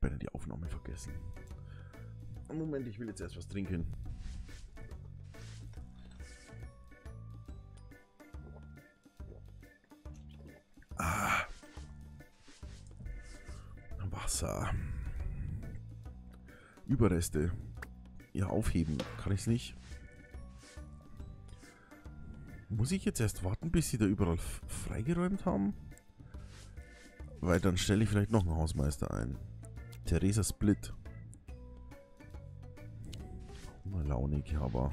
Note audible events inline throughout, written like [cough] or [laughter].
ich beinahe die Aufnahme vergessen. Moment, ich will jetzt erst was trinken. Ah. Wasser. Überreste. Ja, aufheben. Kann ich es nicht. Muss ich jetzt erst warten, bis sie da überall freigeräumt haben? Weil dann stelle ich vielleicht noch einen Hausmeister ein. Theresa Split. Mal launig, aber...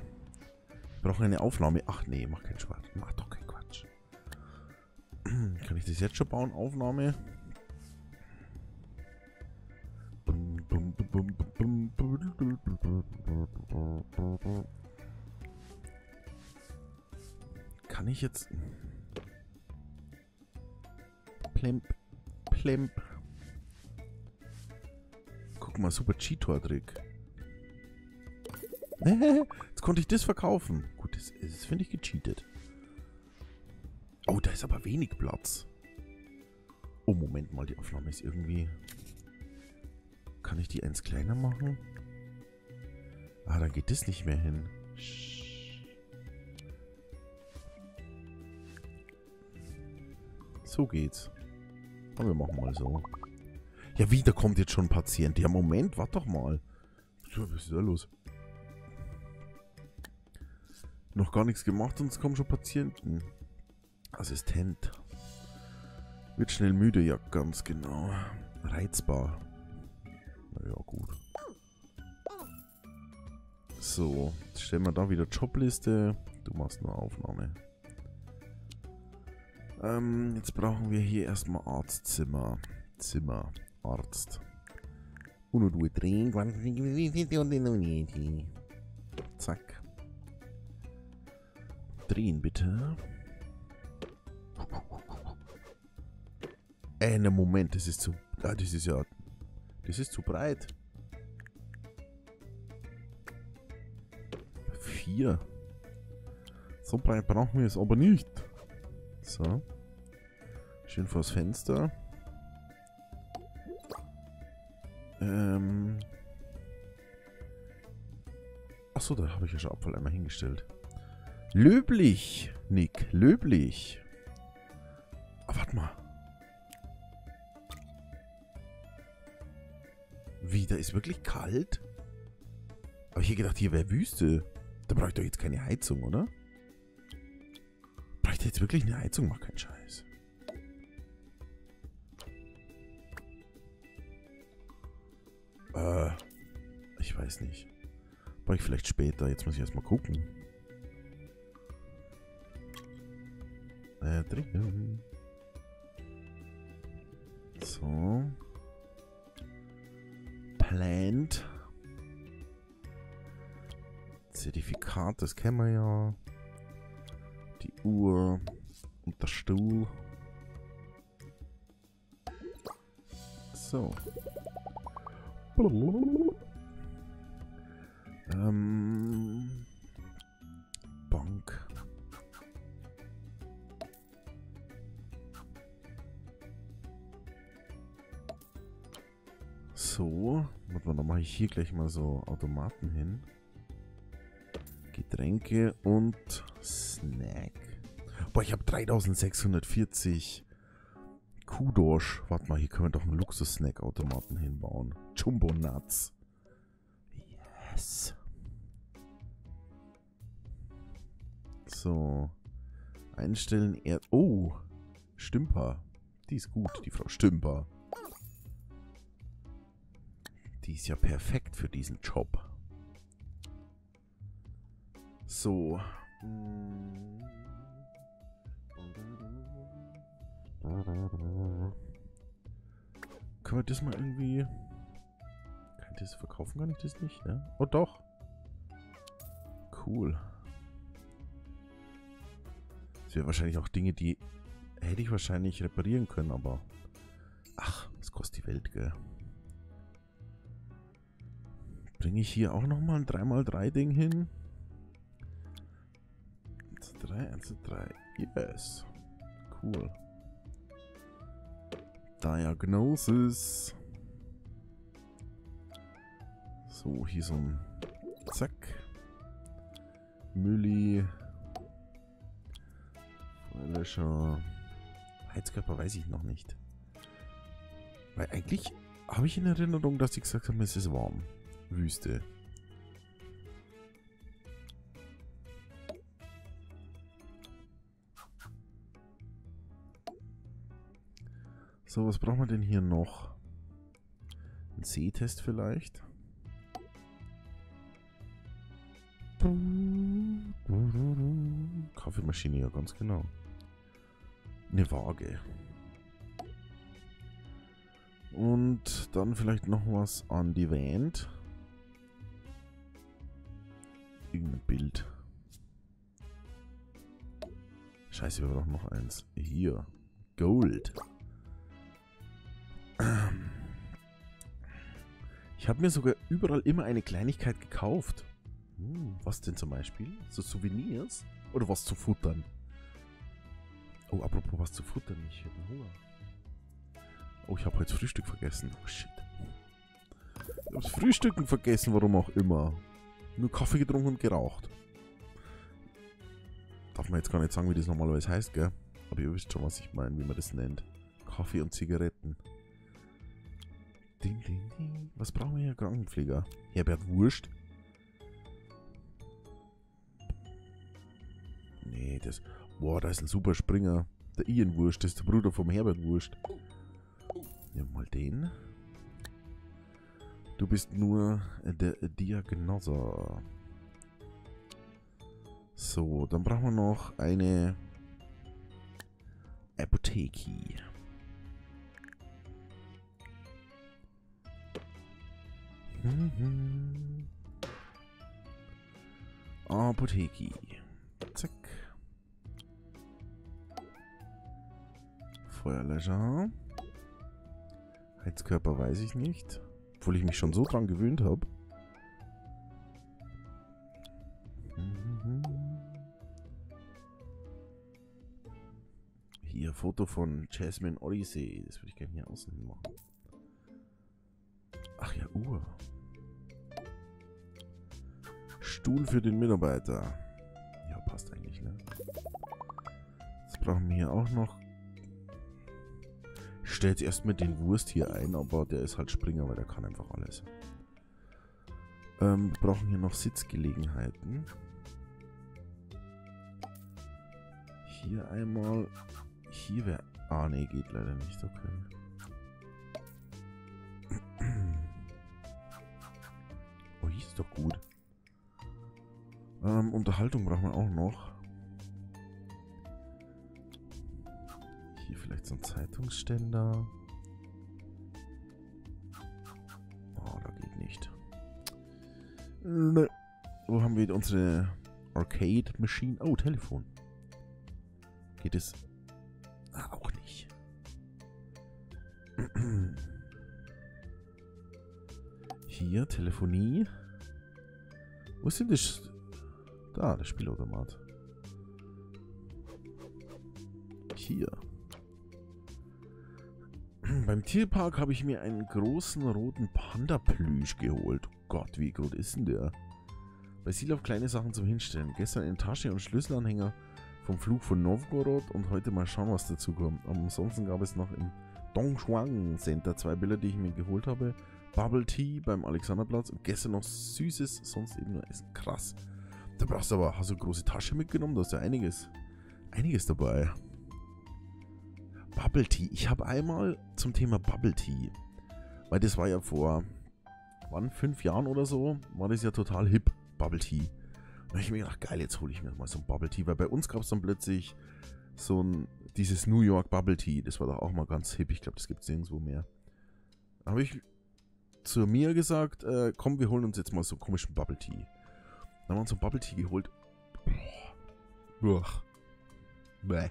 Ich brauche eine Aufnahme. Ach nee, mach keinen Quatsch. Mach doch keinen Quatsch. [clears throat] Kann ich das jetzt schon bauen? Aufnahme? Kann ich jetzt... Plemp. Plemp. Mal, super Cheetor-Trick. [laughs] Jetzt konnte ich das verkaufen. Gut, das, das finde ich gecheatet. Oh, da ist aber wenig Platz. Oh, Moment mal, die Aufnahme ist irgendwie... Kann ich die eins kleiner machen? Ah, dann geht das nicht mehr hin. So geht's. Aber wir machen mal so. Ja, wieder kommt jetzt schon ein Patient. Ja, Moment, warte doch mal. Was ist da los? Noch gar nichts gemacht und es kommen schon Patienten. Assistent. Wird schnell müde, ja, ganz genau. Reizbar. Naja, gut. So, jetzt stellen wir da wieder Jobliste. Du machst nur Aufnahme. Ähm, jetzt brauchen wir hier erstmal Arztzimmer. Zimmer. Arzt. Uno, due, tre, Zack. Drehen bitte. Äh, ne Moment, das ist zu... Ah, das ist ja... Das ist zu breit. Vier. So breit brauchen wir es aber nicht. So. Schön vors Fenster. Ähm. Achso, da habe ich ja schon Abfall einmal hingestellt. Löblich, Nick. Löblich. Oh, warte mal. Wie, da ist wirklich kalt? Aber ich hätte gedacht, hier wäre Wüste. Da brauche ich doch jetzt keine Heizung, oder? Brauche ich jetzt wirklich eine Heizung? Mach keinen Scheiß. Äh, ich weiß nicht. Brauche ich vielleicht später. Jetzt muss ich erstmal gucken. Äh, drin. So. Plant. Zertifikat, das kennen wir ja. Die Uhr und der Stuhl. So. Ähm. Bank. So. Warte mal, dann mache ich hier gleich mal so Automaten hin. Getränke und Snack. Boah, ich habe 3640 Kudosh. Warte mal, hier können wir doch einen Luxus-Snack-Automaten hinbauen. Jumbo Nuts. Yes. So. Einstellen. Er oh. Stümper. Die ist gut, die Frau Stümper. Die ist ja perfekt für diesen Job. So. Können wir das mal irgendwie... Kann ich das verkaufen? Kann ich das nicht, ne? Oh doch. Cool. Das wäre wahrscheinlich auch Dinge, die hätte ich wahrscheinlich reparieren können, aber... Ach, das kostet die Welt, gell? Bringe ich hier auch nochmal ein 3x3-Ding hin? 3, 1, 3. Yes. Cool. Diagnosis. So, hier so ein Zack. Mülli. Feuerlöscher. Heizkörper weiß ich noch nicht. Weil eigentlich habe ich in Erinnerung, dass sie gesagt haben, es ist warm. Wüste. So, was brauchen wir denn hier noch? Ein Sehtest vielleicht? Kaffeemaschine, ja ganz genau. Eine Waage. Und dann vielleicht noch was an die Wand. Irgendein Bild. Scheiße, wir brauchen noch eins. Hier. Gold. Ich habe mir sogar überall immer eine Kleinigkeit gekauft. Hm, was denn zum Beispiel? So Souvenirs? Oder was zu futtern? Oh, apropos was zu futtern. Ich hätte Hunger. Oh, ich habe heute Frühstück vergessen. Oh, shit. Ich habe Frühstücken vergessen, warum auch immer. Nur Kaffee getrunken und geraucht. Darf man jetzt gar nicht sagen, wie das normalerweise heißt, gell? Aber ihr wisst schon, was ich meine, wie man das nennt. Kaffee und Zigaretten. Ding, ding, ding. Was brauchen wir hier? Krankenpfleger. Herbert Wurst. Nee, das... Boah, da ist ein super Springer. Der Ian Wurst, das ist der Bruder vom Herbert Wurst. Wir mal den. Du bist nur der Diagnoser. So, dann brauchen wir noch eine Apotheke. Mhm. Apotheke. Zack. Feuerlöscher. Heizkörper weiß ich nicht. Obwohl ich mich schon so dran gewöhnt habe. Hier, Foto von Jasmine Odyssey. Das würde ich gerne hier außen hin machen. Ach ja, Uhr. Stuhl für den Mitarbeiter. Ja, passt eigentlich, ne? Jetzt brauchen wir hier auch noch ich stelle jetzt erstmal den Wurst hier ein, aber der ist halt Springer, weil der kann einfach alles. Ähm, wir brauchen hier noch Sitzgelegenheiten. Hier einmal. Hier wäre... Ah, ne, geht leider nicht. Okay. Hier ist doch gut. Ähm, Unterhaltung brauchen wir auch noch. Vielleicht so ein Zeitungsständer. Oh, da geht nicht. Ne. Wo haben wir unsere Arcade Machine? Oh, Telefon. Geht es? Ah, auch nicht. [clears throat] Hier, Telefonie. Wo ist denn das? Da, der Spielautomat. Hier. Beim Tierpark habe ich mir einen großen roten Panda-Plüsch geholt. Oh Gott, wie groß ist denn der? Bei Silav kleine Sachen zum Hinstellen. Gestern eine Tasche und Schlüsselanhänger vom Flug von Novgorod und heute mal schauen, was dazu kommt. Aber ansonsten gab es noch im Dongchuang Center zwei Bilder, die ich mir geholt habe. Bubble Tea beim Alexanderplatz und gestern noch Süßes, sonst eben nur Essen. Krass. Da brauchst du aber, hast du eine große Tasche mitgenommen? Da ist ja einiges, einiges dabei. Bubble Tea. Ich habe einmal zum Thema Bubble Tea, weil das war ja vor, wann, fünf Jahren oder so, war das ja total hip, Bubble Tea. Da habe ich mir gedacht, geil, jetzt hole ich mir mal so ein Bubble Tea, weil bei uns gab es dann plötzlich so ein, dieses New York Bubble Tea, das war doch auch mal ganz hip, ich glaube, das gibt es nirgendwo mehr. Da habe ich zu mir gesagt, äh, komm, wir holen uns jetzt mal so einen komischen Bubble Tea. Dann haben wir uns so einen Bubble Tea geholt. Boah. Bäh.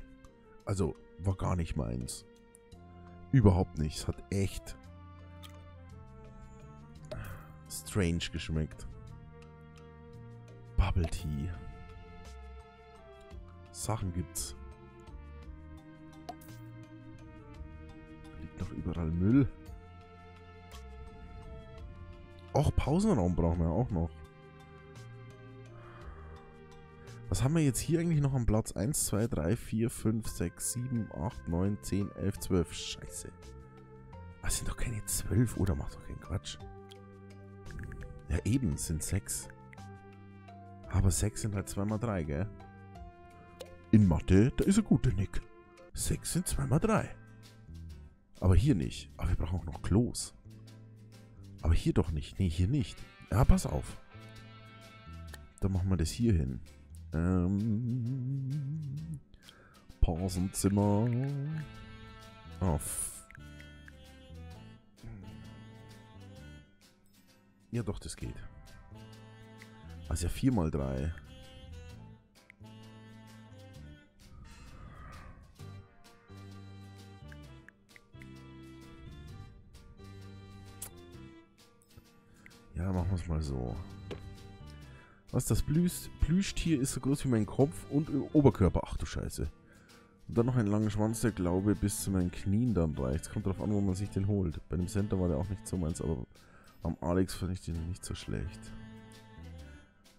Also, war gar nicht meins. Überhaupt nicht. Es hat echt strange geschmeckt. Bubble Tea. Sachen gibt's. Liegt noch überall Müll. Auch Pausenraum brauchen wir auch noch. Was haben wir jetzt hier eigentlich noch am Platz? 1, 2, 3, 4, 5, 6, 7, 8, 9, 10, 11, 12. Scheiße. Das sind doch keine 12, oder? Macht doch keinen Quatsch. Ja, eben, sind 6. Aber 6 sind halt 2 mal 3, gell? In Mathe, da ist er gut, der Nick. 6 sind 2 mal 3. Aber hier nicht. Aber wir brauchen auch noch Klos. Aber hier doch nicht. Nee, hier nicht. Ja, pass auf. Dann machen wir das hier hin. Ähm, Pausenzimmer. Auf. Ja, doch, das geht. Also ja 4 mal 3. Ja, machen wir es mal so. Was, das Plüsch Plüschtier ist so groß wie mein Kopf und Oberkörper. Ach du Scheiße. Und dann noch einen langen Schwanz, der glaube bis zu meinen Knien dann reicht. Kommt darauf an, wo man sich den holt. Bei dem Center war der auch nicht so meins, aber am Alex fand ich den nicht so schlecht.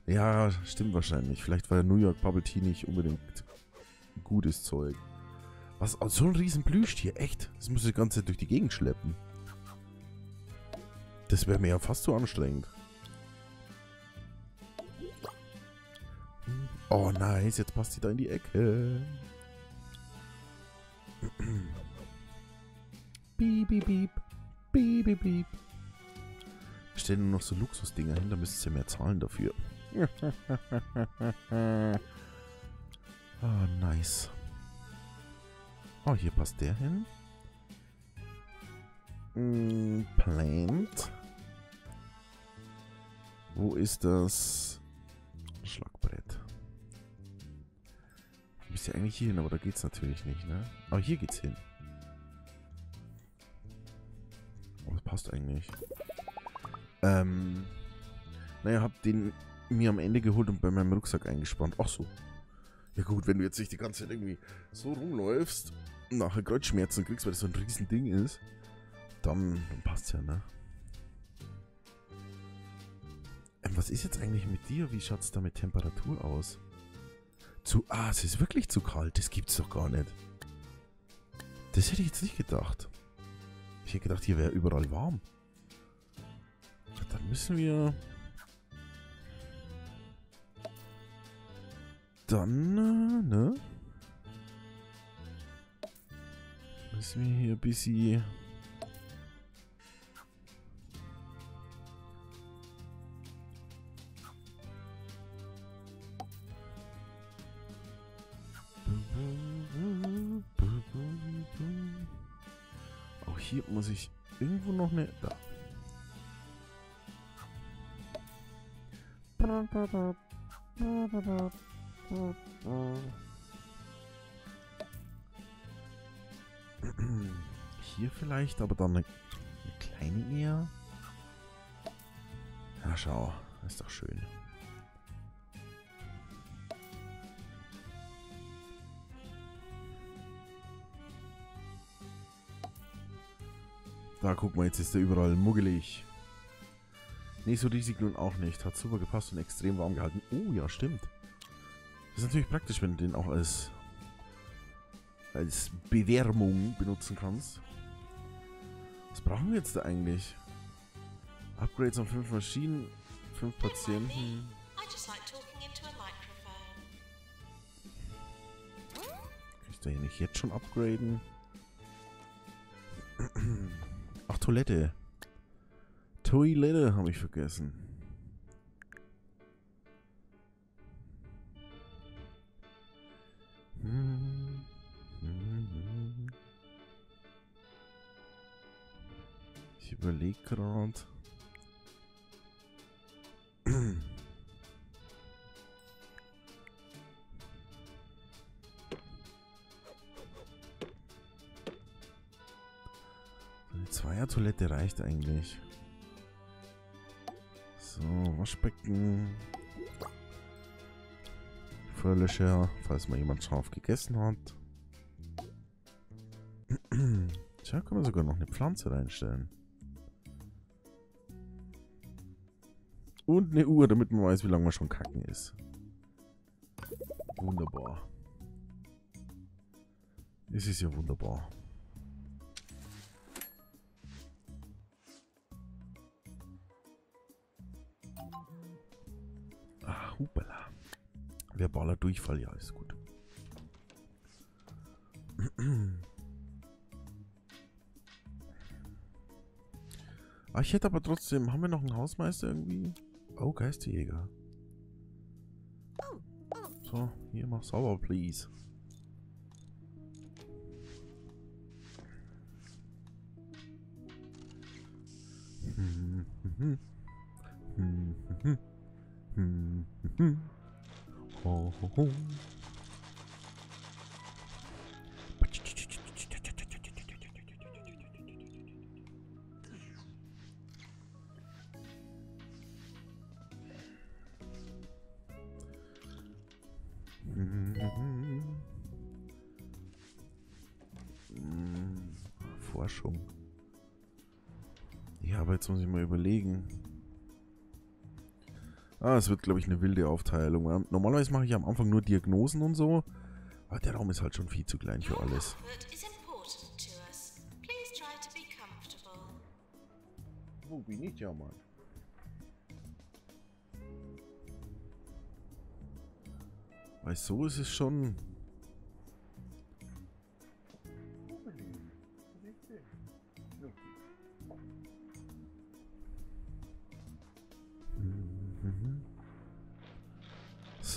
Ja, stimmt wahrscheinlich. Vielleicht war der New York Bubble Tea nicht unbedingt gutes Zeug. Was? Oh, so ein riesen Plüschtier, echt? Das muss ich die ganze Zeit durch die Gegend schleppen. Das wäre mir ja fast zu anstrengend. Oh, nice. Jetzt passt sie da in die Ecke. Piep, piep, piep. Piep, piep, piep. Stellen nur noch so Luxusdinger hin, da müsst ihr mehr zahlen dafür. oh, [laughs] nice. Oh, hier passt der hin. Mm, plant. Wo ist das Schlagbrett? Du bist ja eigentlich hier hin, aber da geht's natürlich nicht, ne? Aber hier geht's hin. Oh, das passt eigentlich. Ähm. Naja, hab den mir am Ende geholt und bei meinem Rucksack eingespannt. Ach so. Ja gut, wenn du jetzt nicht die ganze Zeit irgendwie so rumläufst und nachher Kreuzschmerzen kriegst, weil das so ein riesen Ding ist, dann, dann passt's ja, ne? Was ist jetzt eigentlich mit dir? Wie schaut's da mit Temperatur aus? Zu, ah, es ist wirklich zu kalt. Das gibt's doch gar nicht. Das hätte ich jetzt nicht gedacht. Ich hätte gedacht, hier wäre überall warm. Dann müssen wir... Dann, äh, ne? Müssen wir hier ein bisschen... hier muss ich irgendwo noch eine... Da. Hier vielleicht, aber dann eine, eine kleine eher. Ja, schau. Ist doch schön. Guck mal, jetzt ist er überall muggelig. Nee, so riesig nun auch nicht. Hat super gepasst und extrem warm gehalten. Oh, ja, stimmt. Das ist natürlich praktisch, wenn du den auch als, als Bewärmung benutzen kannst. Was brauchen wir jetzt da eigentlich? Upgrades an fünf Maschinen, fünf Patienten. Kann ich da hier nicht jetzt schon upgraden? [clears throat] Toilette. Toilette habe ich vergessen. Ich überlege gerade. Eine Zweier-Toilette reicht eigentlich. So, Waschbecken. Feuerlöscher, falls mal jemand scharf gegessen hat. [clears throat] Tja, kann man sogar noch eine Pflanze reinstellen. Und eine Uhr, damit man weiß, wie lange man schon kacken ist. Wunderbar. Es ist ja wunderbar. Verbaler Durchfall, ja, ist gut. Ah, ich hätte aber trotzdem... Haben wir noch einen Hausmeister irgendwie? Oh, Geisterjäger. So, hier, mach sauber, please. 哦吼 es wird, glaube ich, eine wilde Aufteilung. Normalerweise mache ich am Anfang nur Diagnosen und so. Aber der Raum ist halt schon viel zu klein für alles. Wo bin ich ja, Mann? Weil so ist es schon...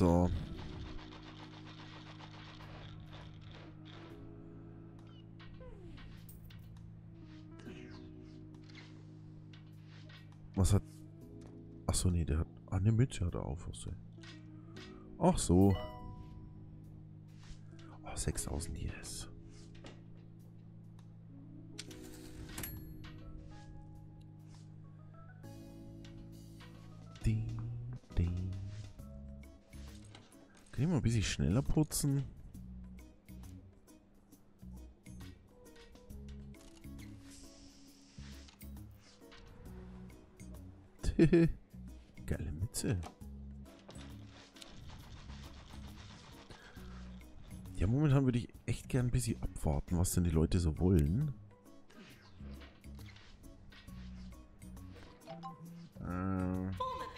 So. Was hat... Achso, nee, der hat... Ah, eine Mütze hat er auf. denn? Ach so. Oh, 6000 yes. Mal ein bisschen schneller putzen? [laughs] Geile Mütze. Ja, momentan würde ich echt gern ein bisschen abwarten, was denn die Leute so wollen. Äh, Former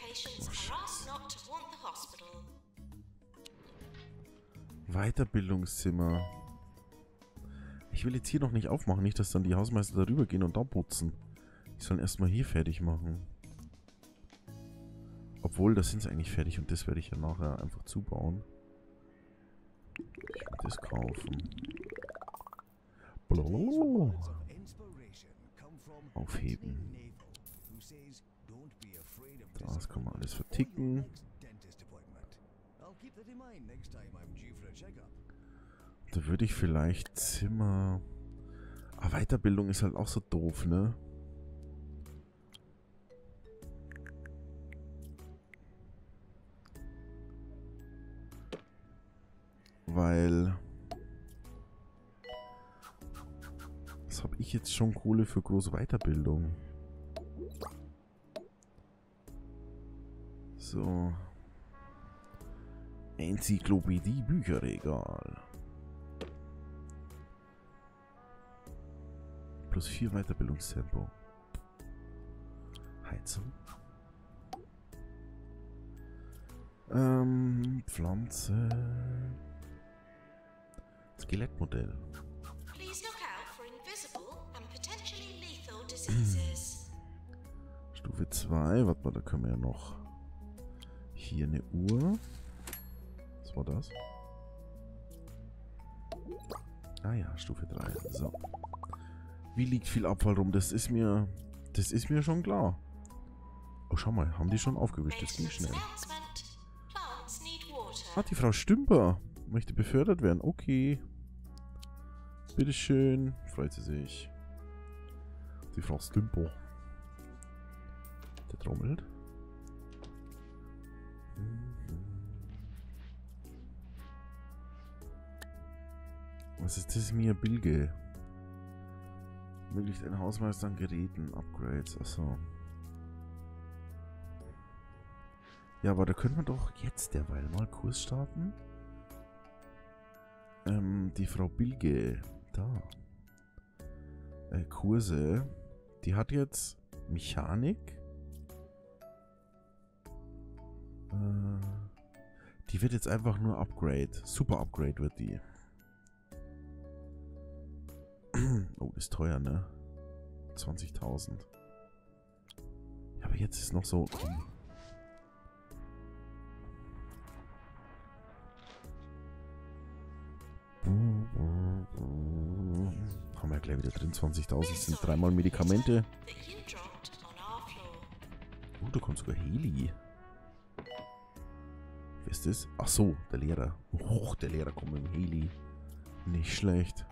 Weiterbildungszimmer. Ich will jetzt hier noch nicht aufmachen, nicht, dass dann die Hausmeister darüber gehen und da putzen. Die sollen erstmal hier fertig machen. Obwohl, da sind sie eigentlich fertig und das werde ich ja nachher einfach zubauen. Ich will das kaufen. Blablabla. Aufheben. Das kann man alles verticken. Da würde ich vielleicht Zimmer... Ah, Weiterbildung ist halt auch so doof, ne? Weil... Was habe ich jetzt schon Kohle für große Weiterbildung? So. Enzyklopädie Bücherregal. Plus 4 Weiterbildungstempo. Heizung. Ähm, Pflanze. Skelettmodell. Stufe 2. Warte mal, da können wir ja noch. Hier eine Uhr. Was war das? Ah ja, Stufe 3. So. Wie liegt viel Abfall rum? Das ist mir. Das ist mir schon klar. Oh, schau mal, haben die schon aufgewischt? Das ging schnell. Ah, die Frau Stümper möchte befördert werden. Okay. Bitteschön. Freut sie sich. Die Frau Stümper. Der trommelt. Was ist das mir? Bilge. Möglichst ein Hausmeister an Geräten. Upgrades. Achso. Ja, aber da können wir doch jetzt derweil mal Kurs starten. Ähm, die Frau Bilge. Da. Äh, Kurse. Die hat jetzt Mechanik. Äh, die wird jetzt einfach nur Upgrade. Super Upgrade wird die. Oh, ist teuer, ne? 20.000. Ja, aber jetzt ist noch so... Komm. Haben wir ja gleich wieder drin. 20.000 sind dreimal Medikamente. Oh, da kommt sogar Heli. Wer ist das? Ach so, der Lehrer. Hoch, der Lehrer kommt mit dem Heli. Nicht schlecht.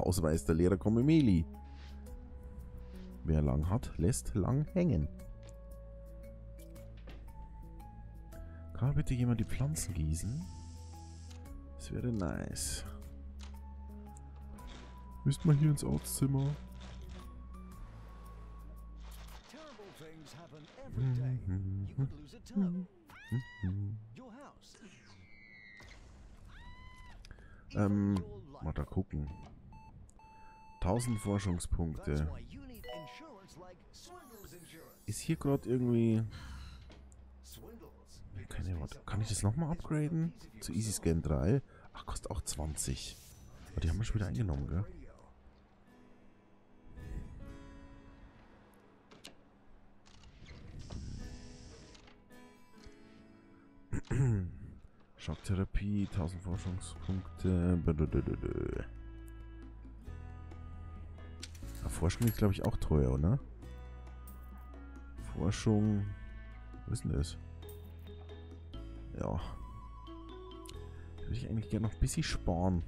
Ausweis, der Lehrer Heli. Wer lang hat, lässt lang hängen. Kann bitte jemand die Pflanzen gießen? Das wäre nice. Müsst mal hier ins. Your house. Ähm, mal da gucken. 1000 Forschungspunkte. Ist hier gerade irgendwie... Keine Worte. Kann ich das nochmal upgraden? Zu Easy Scan 3? Ach, kostet auch 20. Aber die haben wir schon wieder eingenommen, gell? [clears throat] Schocktherapie, 1000 Forschungspunkte. Forschung ist, glaube ich, auch teuer, oder? Forschung. Wo ist denn das? Ja. Würde ich eigentlich gerne noch ein bisschen sparen.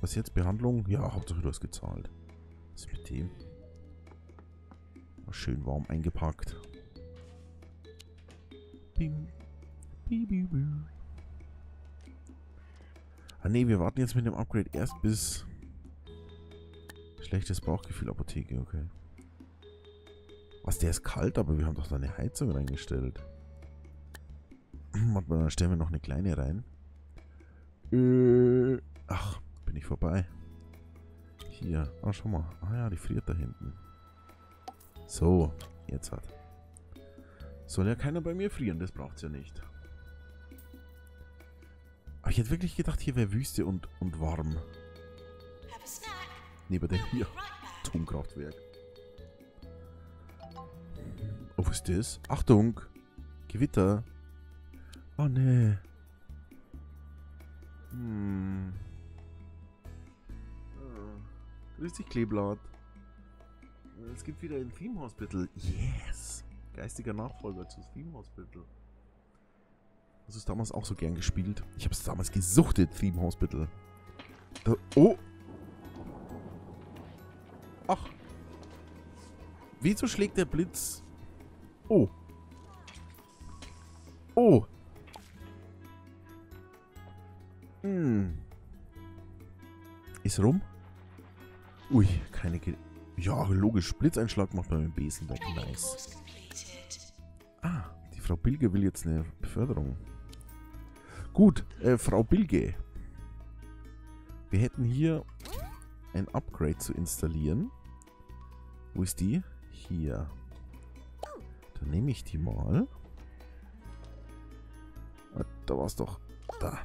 Was jetzt? Behandlung? Ja, Hauptsache du hast gezahlt. Was ist mit dem? Schön warm eingepackt. Bing. Bi, bi, bi. Ah ne, wir warten jetzt mit dem Upgrade erst bis... Schlechtes Bauchgefühl Apotheke, okay. Was, der ist kalt, aber wir haben doch da eine Heizung reingestellt. Warte mal, dann stellen wir noch eine kleine rein. Äh, ach, bin ich vorbei. Hier, ah, schau mal. Ah ja, die friert da hinten. So, jetzt hat. Soll ja keiner bei mir frieren, das braucht's ja nicht. Aber ich hätte wirklich gedacht, hier wäre Wüste und, und warm. Neben dem hier. Atomkraftwerk. Oh, was ist das? Achtung! Gewitter! Oh, nee. Hm. Ah. Grüß dich, Kleeblatt. Es gibt wieder ein Theme Hospital. Yes! Geistiger Nachfolger zu Theme Hospital. Hast du es damals auch so gern gespielt? Ich habe es damals gesuchtet, Theme Hospital. Da, oh! Ach. Wieso schlägt der Blitz? Oh. Oh. Hm. Ist rum? Ui, keine Ge Ja, logisch. Blitzeinschlag macht man mit dem Besen weg. Nice. Ah, die Frau Bilge will jetzt eine Beförderung. Gut, äh, Frau Bilge. Wir hätten hier ein Upgrade zu installieren. Wo ist die? Hier. Dann nehme ich die mal. Ah, da war es doch. Da.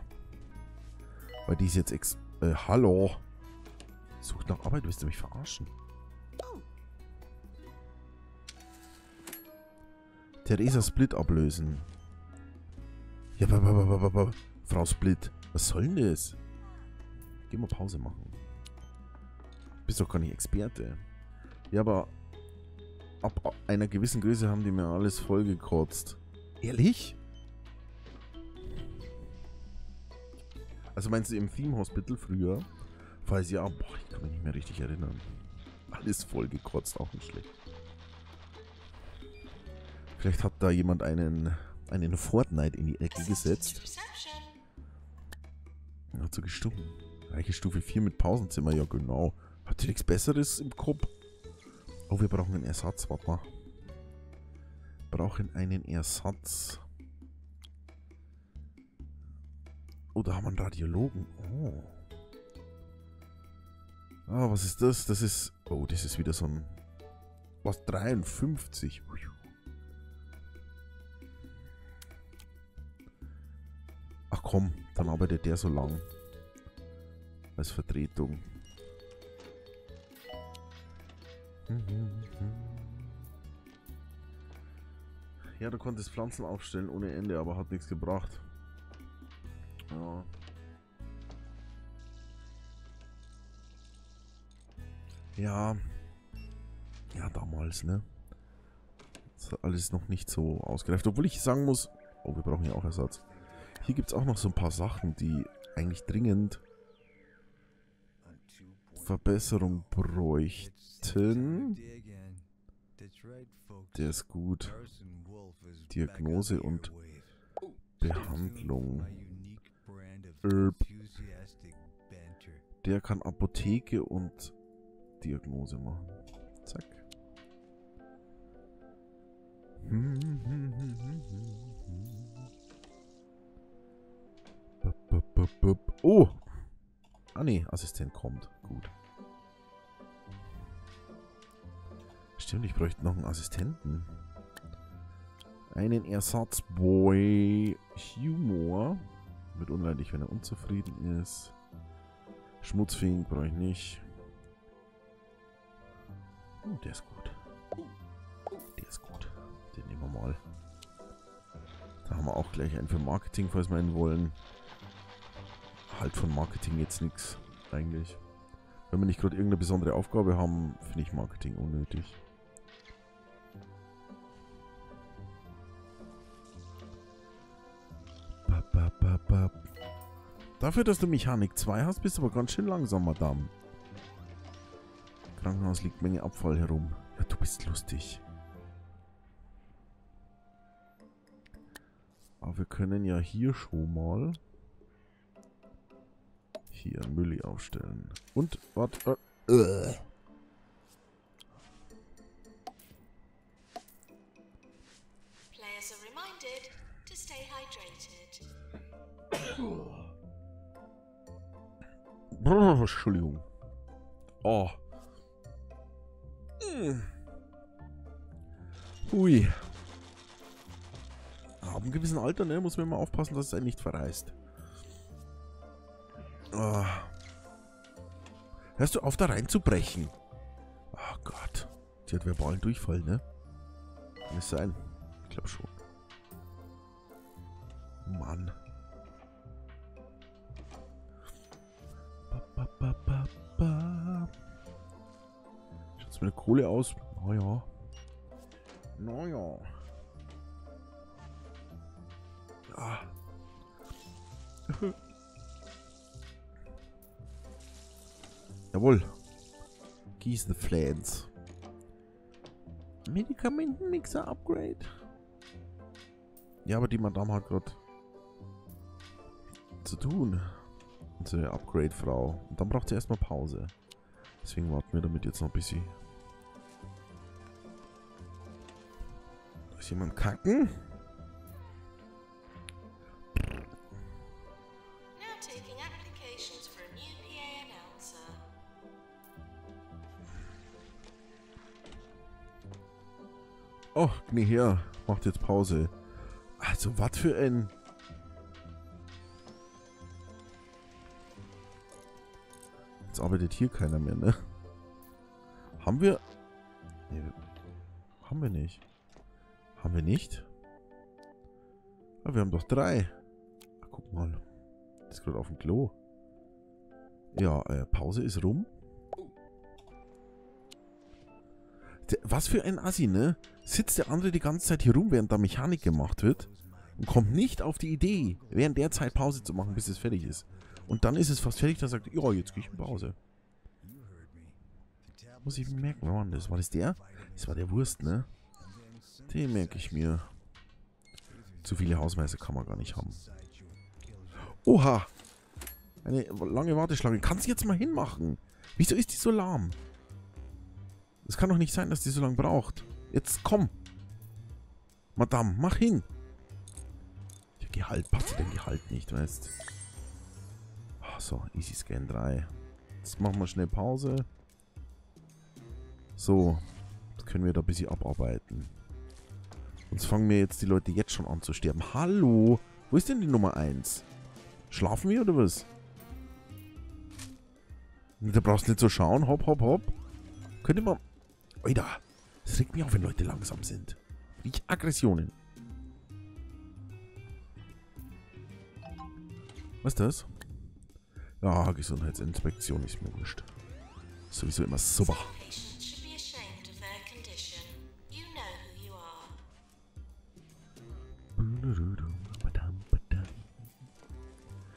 Weil die ist jetzt ex... Äh, hallo. Sucht nach Arbeit, willst du mich verarschen? Theresa Split ablösen. Ja, aber, aber, aber, Frau Split, was soll denn das? Geh mal Pause machen. Bist doch gar nicht Experte. Ja, aber ab einer gewissen Größe haben die mir alles vollgekotzt. Ehrlich? Also meinst du im Theme Hospital früher? Falls ja, boah, ich kann mich nicht mehr richtig erinnern. Alles vollgekotzt, auch nicht schlecht. Vielleicht hat da jemand einen, einen Fortnite in die Ecke gesetzt. Hat so gestummt. Reiche Stufe 4 mit Pausenzimmer, ja genau. Hat ihr nichts Besseres im Kopf? Oh, wir brauchen einen Ersatz, warte mal. Brauchen einen Ersatz. Oh, da haben wir einen Radiologen. Oh. Ah, was ist das? Das ist... Oh, das ist wieder so ein... Was? 53? Ui. Ach komm, dann arbeitet der so lang. Als Vertretung. Ja, du konntest Pflanzen aufstellen ohne Ende, aber hat nichts gebracht. Ja. Ja. Ja, damals, ne? Das hat alles noch nicht so ausgereift. Obwohl ich sagen muss... Oh, wir brauchen ja auch Ersatz. Hier gibt es auch noch so ein paar Sachen, die eigentlich dringend Verbesserung bräuchten. Der ist gut. Diagnose und Behandlung. Herb. Der kann Apotheke und Diagnose machen. Zack. Oh! Ah ne, Assistent kommt. Gut. Stimmt, ich bräuchte noch einen Assistenten. Einen Ersatzboy Humor. Wird unleidig, wenn er unzufrieden ist. Schmutzfink brauche ich nicht. Oh, der ist gut. Der ist gut. Den nehmen wir mal. Da haben wir auch gleich einen für Marketing, falls wir ihn wollen. Halt von Marketing jetzt nichts, eigentlich. Wenn wir nicht gerade irgendeine besondere Aufgabe haben, finde ich Marketing unnötig. Dafür, dass du Mechanik 2 hast, bist du aber ganz schön langsam, Madame. Krankenhaus liegt Menge Abfall herum. Ja, du bist lustig. Aber wir können ja hier schon mal hier Mülli aufstellen. Und, warte, äh, äh. Brrr, Entschuldigung. Oh. Hm. Hui. Ab einem gewissen Alter, ne, muss man immer aufpassen, dass es einen nicht verreißt. Oh. Hörst du auf, da reinzubrechen? Oh Gott. Die hat verbalen Durchfall, ne? Kann es sein? Ich glaube schon. Mann. Ba, ba, ba, mit der Kohle aus? Naja. Naja. Ja. Jawohl. Gießen Flans. Medikamentenmixer Upgrade. Ja, aber die Madame hat gerade zu tun. Unsere Upgrade-Frau. Und dann braucht sie erstmal Pause. Deswegen warten wir damit jetzt noch ein bisschen. Ist jemand kacken? Oh, nee, her. Macht jetzt Pause. Also, was für ein... Jetzt arbeitet hier keiner mehr, ne? Haben wir... Nee, haben wir nicht. Haben wir nicht? Ah, wir haben doch drei. Ach, guck mal. Das ist gerade auf dem Klo. Ja, äh, Pause ist rum. Was für ein Assi, ne? Sitzt der andere die ganze Zeit hier rum, während da Mechanik gemacht wird und kommt nicht auf die Idee, während der Zeit Pause zu machen, bis es fertig ist. Und dann ist es fast fertig, dann sagt ja, jetzt gehe ich in Pause. Muss ich mir merken, war das? War das der? Das war der Wurst, ne? Den merke ich mir. Zu viele Hausmeister kann man gar nicht haben. Oha! Eine lange Warteschlange. Kannst du jetzt mal hinmachen? Wieso ist die so lahm? Es kann doch nicht sein, dass die so lange braucht. Jetzt komm. Madame, mach hin. Ja, Gehalt, passt dir dein Gehalt nicht, weißt Ach So, Easy Scan 3. Jetzt machen wir schnell Pause. So, jetzt können wir da ein bisschen abarbeiten. Sonst fangen mir jetzt die Leute jetzt schon an zu sterben. Hallo? Wo ist denn die Nummer 1? Schlafen wir oder was? Da brauchst du nicht so schauen. Hopp, hopp, hopp. Könnte man... Alter, es regt mich auf, wenn Leute langsam sind. Ich Aggressionen. Was ist das? Ja, Gesundheitsinspektion ist mir wurscht. Sowieso immer super. Some patients should be ashamed of their condition. You know who you are.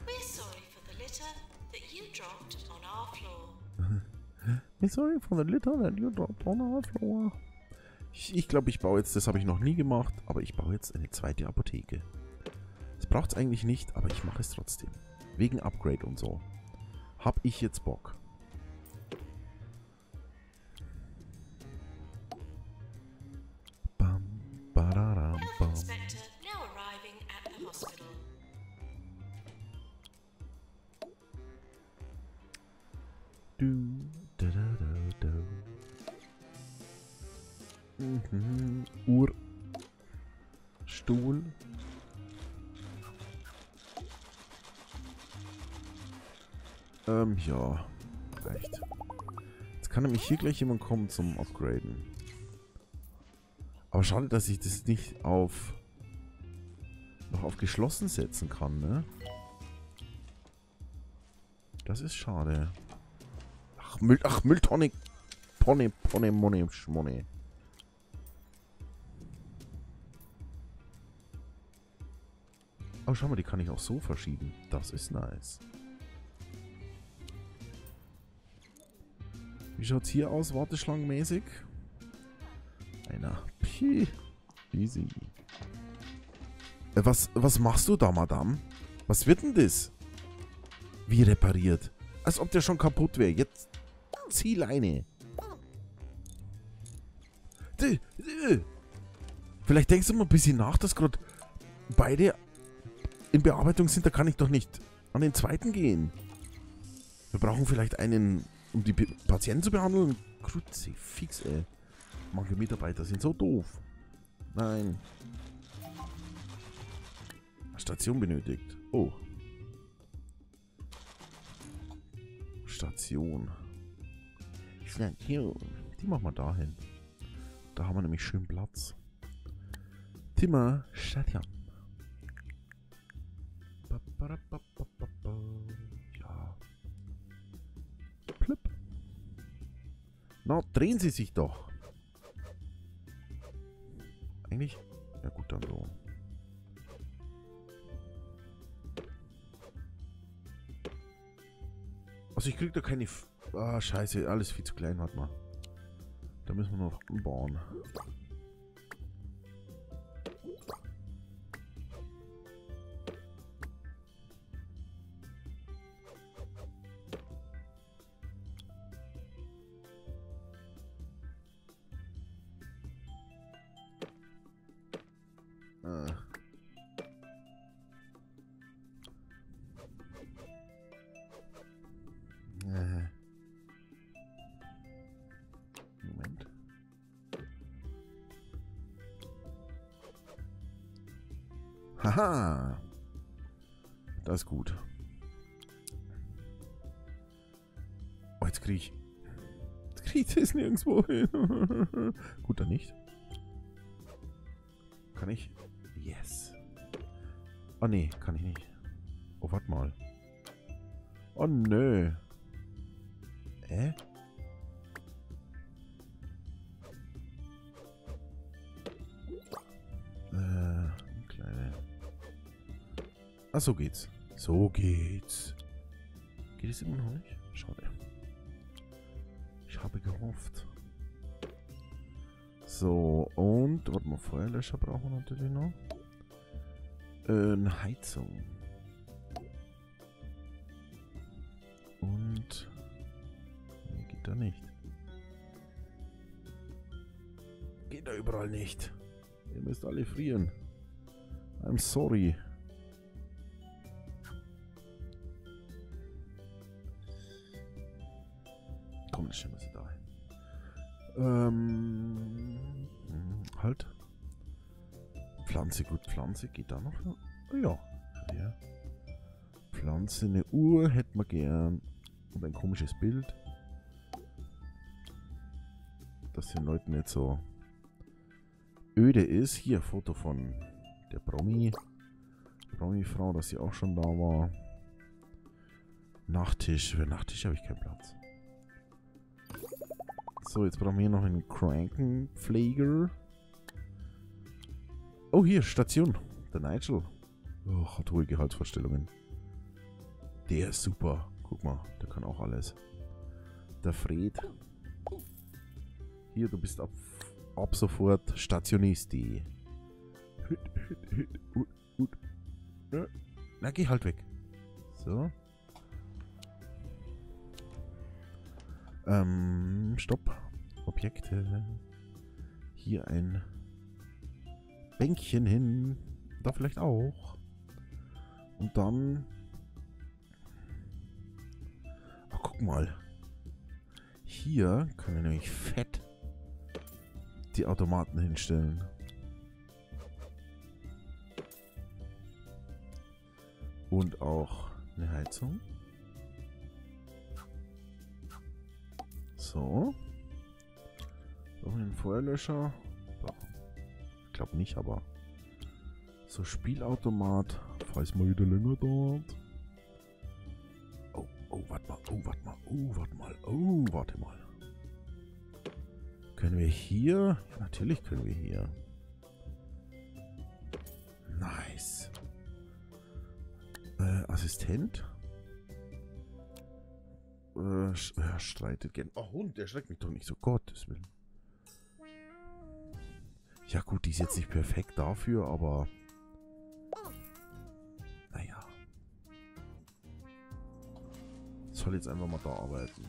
We're sorry for the litter that you dropped sorry for the litter that you dropped on our floor. Ich, ich glaube, ich baue jetzt, das habe ich noch nie gemacht, aber ich baue jetzt eine zweite Apotheke. Das braucht es eigentlich nicht, aber ich mache es trotzdem. Wegen Upgrade und so. Hab ich jetzt Bock. Hier gleich jemand kommen zum Upgraden. Aber schade, dass ich das nicht auf... noch auf geschlossen setzen kann, ne? Das ist schade. Ach, Müll, ach Mülltonne. Ponne, Ponne, Monne, Schmonne. Oh, schau mal, die kann ich auch so verschieben. Das ist nice. Wie schaut's hier aus, warteschlangenmäßig? Einer. Pi. Easy. Äh, was, was machst du da, Madame? Was wird denn das? Wie repariert? Als ob der schon kaputt wäre. Jetzt zieh Leine. Vielleicht denkst du mal ein bisschen nach, dass gerade beide in Bearbeitung sind. Da kann ich doch nicht an den zweiten gehen. Wir brauchen vielleicht einen, um die Patienten zu behandeln. Kruzifix, ey. Manche Mitarbeiter sind so doof. Nein. Station benötigt. Oh. Station. Station. Die machen wir dahin. Da haben wir nämlich schön Platz. Timmer Station. Ba, ba, ba, Na, drehen Sie sich doch. Eigentlich? Ja gut, dann so. Also ich krieg da keine... F ah, scheiße, alles viel zu klein, warte mal. Da müssen wir noch bauen. [laughs] gut, dann nicht. Kann ich? Yes. Oh nee, kann ich nicht. Oh, warte mal. Oh nö. Hä? Äh, kleine. Ach, so geht's. So geht's. Geht es immer noch nicht? Schade. Ich habe gehofft. So, und... Warte mal, Feuerlöscher brauchen wir natürlich noch. Äh, eine Heizung. Und... Nee, geht da nicht. Geht da überall nicht. Ihr müsst alle frieren. I'm sorry. Komm, dann stellen wir sie da hin. Ähm halt. Pflanze, gut, Pflanze. Geht da noch? Oh, ja. ja. Pflanze, eine Uhr hätten wir gern. Und ein komisches Bild. Dass den Leuten nicht so öde ist. Hier, Foto von der Promi. Promi-Frau, dass sie auch schon da war. Nachttisch. Für Nachttisch habe ich keinen Platz. So, jetzt brauchen wir hier noch einen Krankenpfleger. Oh, hier, Station. Der Nigel. Oh, hat hohe Gehaltsvorstellungen. Der ist super. Guck mal, der kann auch alles. Der Fred. Hier, du bist ab, ab sofort Stationisti. Na, geh halt weg. So. Ähm, stopp. Objekte. Hier ein Bänkchen hin. Da vielleicht auch. Und dann... Ach, guck mal. Hier können wir nämlich fett die Automaten hinstellen. Und auch eine Heizung. So. Noch einen Feuerlöscher. Glaube nicht, aber so Spielautomat, falls mal wieder länger dauert. Oh, oh, warte mal, oh, warte mal, oh, warte mal, oh, warte mal. Können wir hier? Natürlich können wir hier. Nice. Äh, Assistent? Äh, sch- streitet gern. Oh, Hund, der schreckt mich doch nicht so. Gottes Willen. Ja gut, die ist jetzt nicht perfekt dafür, aber... Naja. Soll jetzt einfach mal da arbeiten.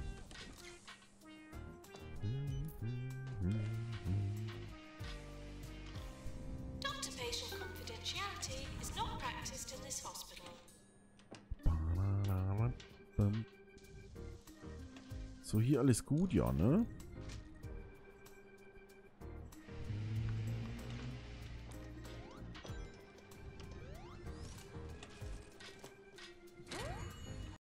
So, hier alles gut, ja, ne?